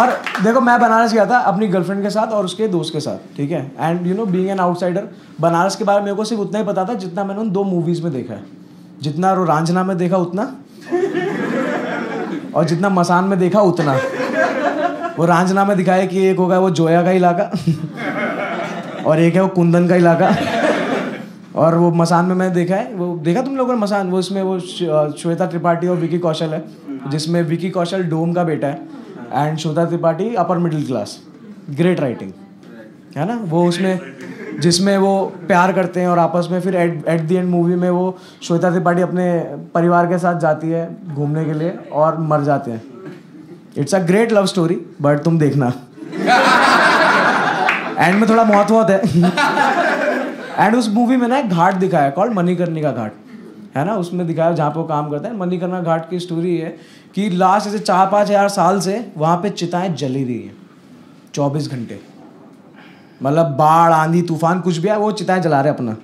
और देखो, मैं बनारस गया था अपनी गर्लफ्रेंड के साथ और उसके दोस्त के साथ, ठीक है? And you know being an outsider Banaras के बारे में मेरे को सिर्फ़ उतना ही पता था जितना मैंने उन दो मूवीज़ में देखा है। जितना रांझना में देखा उतना, और जितना मसान में देखा उतना। वो रांझना में दिखाया कि एक होगा वो जोया का इलाका, और एक है वो कुंदन का इलाका। और वो मसान में मैंने देखा है, वो देखा तुम लोगों ने मसान? वो इसमें वो श्वेता त्रिपाठी और विकी कौशल है, जिसमें विकी कौशल डोम का बेटा है। And Shweta Tripathi upper middle class great writing है ना? वो उसमें, जिसमें वो प्यार करते हैं और आपस में फिर at at the end movie में वो श्वेता त्रिपाठी अपने परिवार के साथ जाती है घूमने के लिए और मर जाते हैं। It's a great love story but तुम देखना। एंड में थोड़ा मौत वौत है। एंड उस मूवी में ना एक घाट दिखाया कॉल्ड मणिकर्णिका घाट। है ना? उसमें दिखाया जहाँ पे वो काम करता है। मणिकर्णिका घाट की स्टोरी है कि लास्ट ऐसे चार पाँच हज़ार साल से वहाँ पे चिताएँ जली रही हैं। चौबीस घंटे। मतलब बाढ़, आंधी, तूफ़ान, कुछ भी है, वो चिताएँ जला रहे अपना।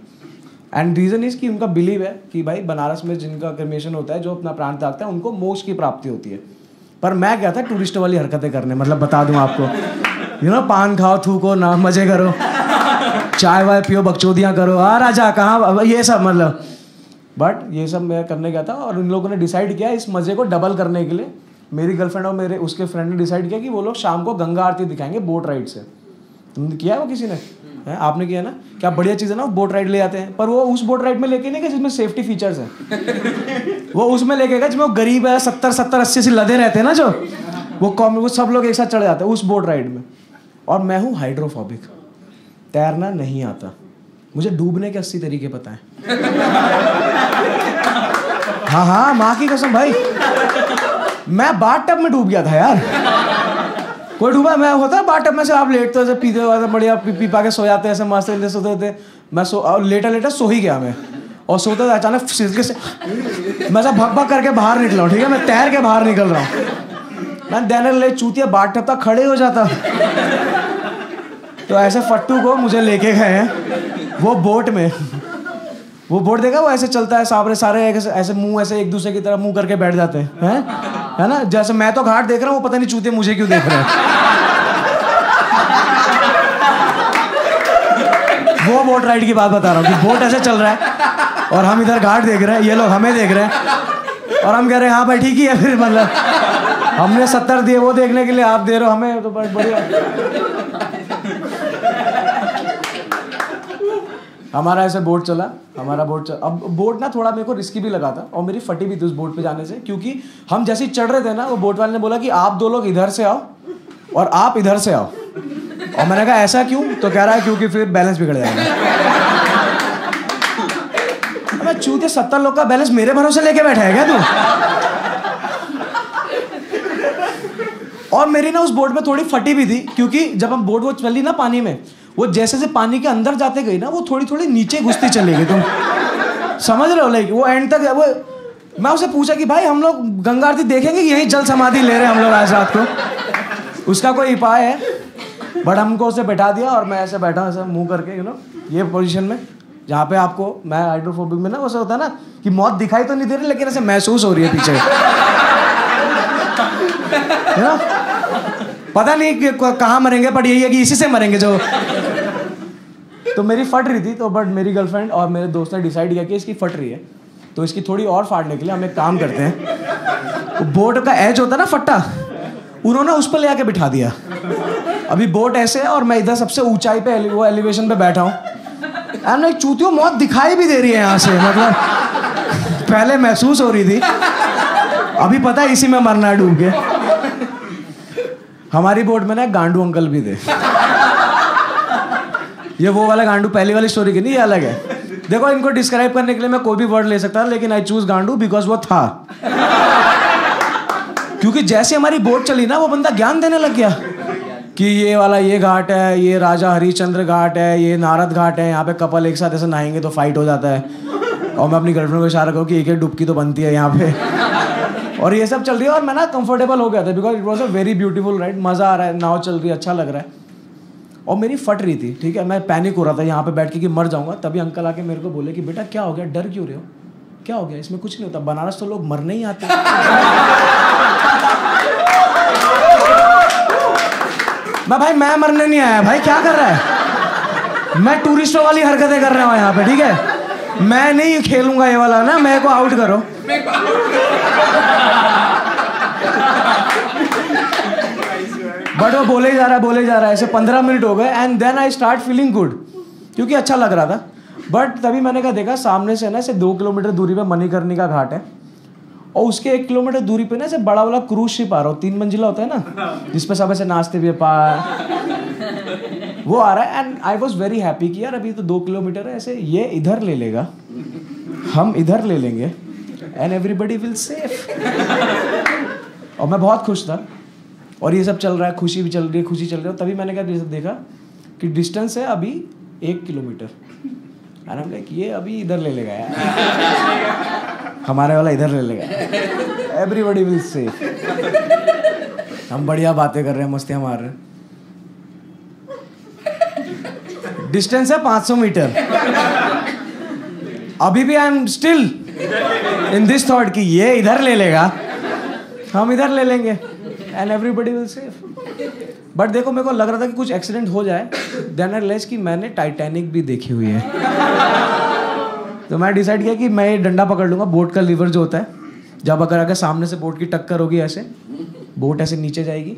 एंड रीज़न इज़ कि उनका बिलीव है कि भाई बनारस में जिनका क्रिमेशन होता है, जो अपना प्राण त्यागता है, उनको मोक्ष की प्राप्ति होती है। पर मैं क्या था टूरिस्ट वाली हरकतें करने मतलब बता दूँ आपको। यू नो पान खाओ, थूको, ना मज़े करो। चाय वाय पियो, बकचोदियाँ करो। आ राजा, कहाँ? ये सब मतलब। बट ये सब मैं करने गया था और उन लोगों ने डिसाइड किया इस मज़े को डबल करने के लिए। मेरी गर्लफ्रेंड और मेरे उसके फ्रेंड ने डिसाइड किया कि वो लोग शाम को गंगा आरती दिखाएँगे बोट राइड से। तुमने किया है वो किसी ने? है? आपने किया ना? क्या बढ़िया चीज़ है ना बोट राइड ले आते हैं। पर वो उस बोट राइड में लेके नहीं गए जिसमें सेफ्टी फीचर्स हैं। वो उसमें लेके गए जिसमें वो गरीब है सत्तर सत्तर अस्सी से लदे रहते हैं ना जो। वो कॉम वो सब लोग एक साथ चढ़ जाते हैं उस बोट राइड में। और मैं हूँ हाइड्रोफोबिक तैरना नहीं आता। मुझे डूबने के अस्सी तरीके पता है। हाँ हाँ माँ की कसम भाई। मैं बाथ टब में डूब गया था यार। कोई डूबा मैं होता है बाथ टब में से आप लेटते हो पीते हो बढ़िया पी, पी पा के सो जाते ऐसे मस्त सोते होते मैं सो और लेटा लेटा सो ही गया मैं। और सोते था अचानक सिलके से मैं सब भग भग करके बाहर निकला हूँ ठीक है? मैं तैर के बाहर निकल रहा हूँ। मैं देने ले चूतिया बाट टपता खड़े हो जाता। तो ऐसे फट्टू को मुझे लेके गए हैं। वो बोट में। वो बोट देखा, वो ऐसे चलता है, सामने सारे ऐसे ऐसे मुँह, ऐसे एक दूसरे की तरफ़ मुँह करके बैठ जाते हैं हैं? है ना? जैसे मैं तो घाट देख रहा हूँ, वो पता नहीं चूते मुझे क्यों देख रहे हैं। वो बोट राइड की बात बता रहा हूँ कि बोट ऐसे चल रहा है और हम इधर घाट देख रहे हैं, ये लोग हमें देख रहे हैं और हम कह रहे हैं हाँ भाई, ठीक ही है फिर मतलब। हमने सत्तर दिए, वो देखने के लिए आप दे रहे हो, हमें तो बढ़िया। हमारा ऐसे बोट चला, हमारा बोट चला। अब बोट ना थोड़ा मेरे को रिस्की भी लगा था और मेरी फटी भी थी उस बोट पे जाने से, क्योंकि हम जैसे ही चढ़ रहे थे ना, वो बोट वाले ने बोला कि आप दो लोग इधर से आओ और आप इधर से आओ। और मैंने कहा, ऐसा क्यों? तो कह रहा है, क्योंकि फिर बैलेंस बिगड़ जाएगा। अबे चूते सत्तर लोग का बैलेंस मेरे भरोसे लेके बैठा है क्या तू? और मेरी ना उस बोट में थोड़ी फटी भी थी, क्योंकि जब हम बोट वो चली ना पानी में वो जैसे जैसे पानी के अंदर जाते गई ना, वो थोड़ी थोड़ी नीचे घुसती चले गई तुम। समझ रहे हो लाइक वो एंड तक वो, मैं उसे पूछा कि भाई, हम लोग गंगा आरती देखेंगे यहीं जल समाधि ले रहे हैं हम लोग आज रात को? उसका कोई उपाय है? बट हमको उसे बैठा दिया और मैं ऐसे बैठा, ऐसे मुँह करके यू नो ये पोजीशन में, जहाँ पे आपको, मैं हाइड्रोफोबिक में ना वैसे होता है ना कि मौत दिखाई तो नहीं दे रही, लेकिन ऐसे महसूस हो रही है पीछे। Know? पता नहीं कहाँ मरेंगे बट यही है कि इसी से मरेंगे जो तो मेरी फट रही थी तो बट मेरी गर्लफ्रेंड और मेरे दोस्त ने डिसाइड किया कि इसकी फट रही है। तो इसकी थोड़ी और फाड़ने के लिए हम एक काम करते हैं। बोट का एज होता है ना फट्टा, उन्होंने उस पर ले आके बिठा दिया। अभी बोट ऐसे है और मैं इधर सबसे ऊंचाई पे वो एलिवेशन पे बैठा हूँ। एंड एक चूतियों मौत दिखाई भी दे रही है यहाँ से मतलब पहले महसूस हो रही थी। अभी पता है इसी में मरना डूब के हमारी बोट में ना गांडू अंकल भी थे। ये वो वाला गांडू पहली वाली स्टोरी की नहीं, ये अलग है। देखो, इनको डिस्क्राइब करने के लिए मैं कोई भी वर्ड ले सकता, लेकिन आई चूज़ गांडू बिकॉज़ वो था। क्योंकि जैसे हमारी बोट चली ना, वो बंदा ज्ञान देने लग गया कि ये वाला ये घाट है, ये राजा हरिश्चंद्र घाट है, ये नारद घाट है, यहाँ पे कपल एक साथ ऐसे नहाएँगे तो फाइट हो जाता है। और मैं अपनी गर्लफ्रेंड को इशारा करूँ कि एक एक डुबकी तो बनती है यहाँ पे। और ये सब चल रही है, और मैं ना कंफर्टेबल हो गया था because it was a very beautiful ride मज़ा आ रहा है, नाव चल रही है अच्छा लग रहा है। और मेरी फट रही थी, ठीक है? मैं पैनिक हो रहा था यहाँ पे बैठ के कि मर जाऊँगा। तभी अंकल आके मेरे को बोले कि, बेटा, क्या हो गया? डर क्यों रहे हो? क्या हो गया? इसमें कुछ नहीं होता। बनारस तो लोग मरने ही आते मैं, भाई, मैं मरने नहीं आया। भाई, क्या कर रहा है? मैं टूरिस्टों वाली हरकतें कर रहा हूँ यहाँ पे, ठीक है? मैं नहीं खेलूँगा ये वाला, ना? मेरे को आउट करो। बट वो बोले जा रहा है बोले जा रहा है ऐसे पंद्रह मिनट हो गए and then I start feeling good क्योंकि अच्छा लग रहा था। बट तभी मैंने कहा, देखा, सामने से ना ऐसे दो किलोमीटर दूरी पे मणिकर्णी का घाट है, और उसके एक किलोमीटर दूरी पे ना ऐसे बड़ा वाला क्रूज शिप आ रहा हो तीन मंजिला होता है ना, जिसपे सब ऐसे नाचते भी पा वो आ रहा है and I was very happy कि यार, अभी तो दो किलोमीटर है, ऐसे ये इधर ले लेगा, हम इधर ले लेंगे एंड एवरीबडी विल सेफ़ और मैं बहुत खुश था। और ये सब चल रहा है, खुशी भी चल रही है, खुशी चल रही है। तभी मैंने क्या देखा कि डिस्टेंस है अभी एक किलोमीटर। हम लाइक ये अभी इधर ले लेगा यार। हमारे वाला इधर ले लेगा। एवरीबडी विल सेफ़ हम बढ़िया बातें कर रहे हैं मस्ती मार रहे हैं। डिस्टेंस है 500 मीटर। अभी भी I am still in this thought कि ये इधर ले लेगा। हम इधर ले लेंगे। And everybody will safe but देखो, मेरे को लग रहा था कि कुछ एक्सीडेंट हो जाए देन आई लेस कि मैंने टाइटैनिक भी देखी हुई है। तो मैं डिसाइड किया कि मैं ये डंडा पकड़ लूँगा, बोट का लीवर जो होता है, जब अगर अगर सामने से बोट की टक्कर होगी ऐसे, बोट ऐसे नीचे जाएगी,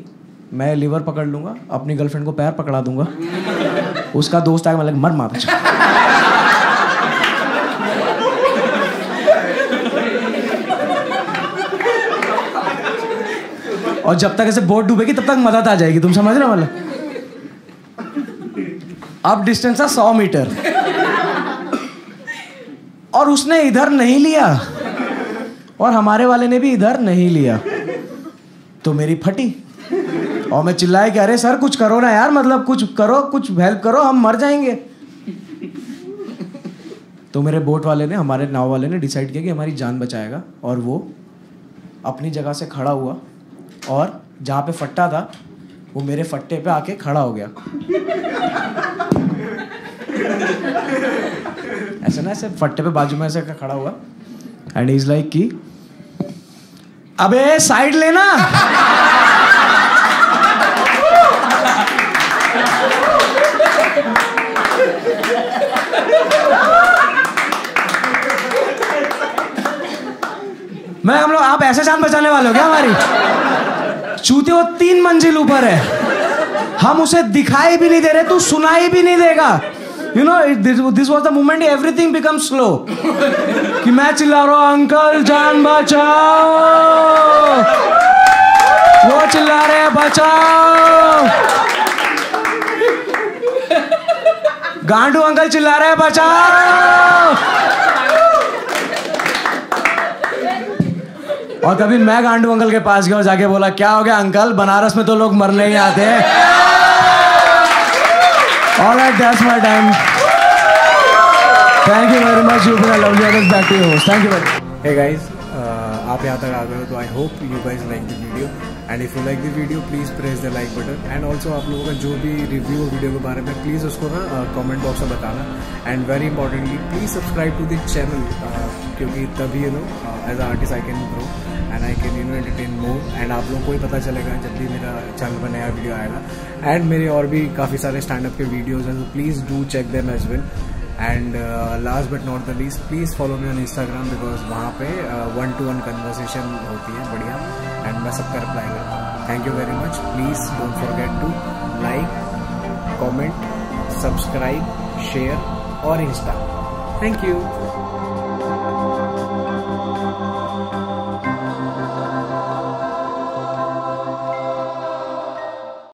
मैं लीवर पकड़ लूँगा, अपनी गर्लफ्रेंड को पैर पकड़ा दूँगा, उसका दोस्त आएगा मतलब मर मार और जब तक ऐसे बोट डूबेगी, तब तक मदद आ जाएगी। तुम समझ रहे हो मतलब? अब डिस्टेंस है सौ मीटर और उसने इधर नहीं लिया। और हमारे वाले ने भी इधर नहीं लिया। तो मेरी फटी। और मैं चिल्लाए कि, अरे सर, कुछ करो ना यार मतलब कुछ करो, कुछ हेल्प करो, हम मर जाएँगे। तो मेरे बोट वाले ने, हमारे नाव वाले ने डिसाइड किया कि हमारी जान बचाएगा। और वो अपनी जगह से खड़ा हुआ। और जहाँ पे फट्टा था, वो मेरे फट्टे पे आके खड़ा हो गया। ऐसे ना, ऐसे फट्टे पे बाजू में ऐसे खड़ा हुआ। एंड इज़ लाइक कि, अबे साइड लेना! मैं हम लोग, आप ऐसे जान बचाने वाले हो क्या हमारी? चूते वो तीन मंजिल ऊपर है। हम उसे दिखाई भी नहीं दे रहे, तू सुनाई भी नहीं देगा। You know this was the moment everything become slow कि मैं चिल्ला रहा हूँ, अंकल जान बचाओ। वो चिल्ला रहे हैं, बचाओ। गांडू अंकल चिल्ला रहे हैं, बचाओ। और कभी मैं गांडू अंकल के पास गया जाके बोला, क्या हो गया अंकल? बनारस में तो लोग मरने ही आते हैं. Thank you very much you for lovely back to thank you very hey guys आप यहाँ तक आ गए हो तो I hope you guys like the video and if you like the video please press the like button and also आप लोगों का जो भी रिव्यू वीडियो के बारे में प्लीज़ उसको ना कमेंट बॉक्स में बताना. And very importantly please subscribe to this channel क्योंकि तभी you know as artist I can grow and I can you know entertain more and आप लोगों को ही पता चलेगा जब भी मेरा चैनल पर नया वीडियो आएगा. एंड मेरे और भी काफ़ी सारे स्टैंड अप के वीडियोज़ हैं तो please do check them as well and last but not the least please follow me on Instagram because वहाँ पे वन टू वन कन्वर्सेशन होती है बढ़िया। एंड मैं सबका रिप्लाई करता हूँ। Thank you very much please don't forget to like comment subscribe share और इंस्टा थैंक यू